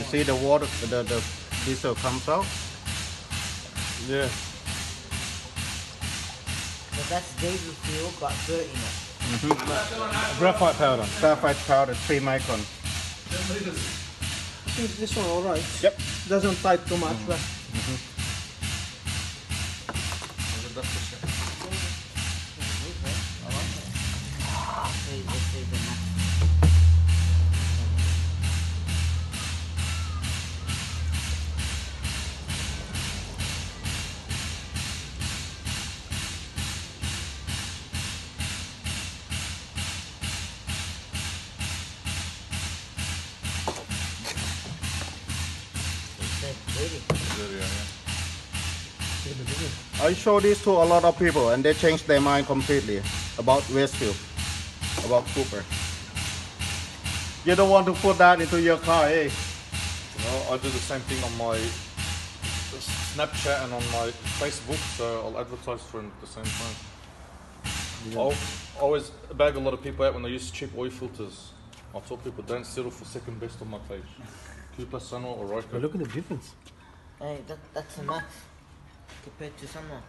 You see the water, the, the diesel comes out. Yeah. So that's diesel fuel, got dirt in it. Mm-hmm. Graphite powder. Graphite powder, 3 micron. I think this one alright. Yep. Doesn't tight too much, mm-hmm. but See, I show this to a lot of people and they change their mind completely about Wesfil, about Cooper. You don't want to put that into your car, eh? You know, I do the same thing on my Snapchat and on my Facebook, so I'll advertise for them at the same time. I'll always bag a lot of people out when they use cheap oil filters. I tell people don't settle for second best on my page. Cooper, Sunwa, or Ryco. look at the difference. Hey, that, that's a max compared to someone.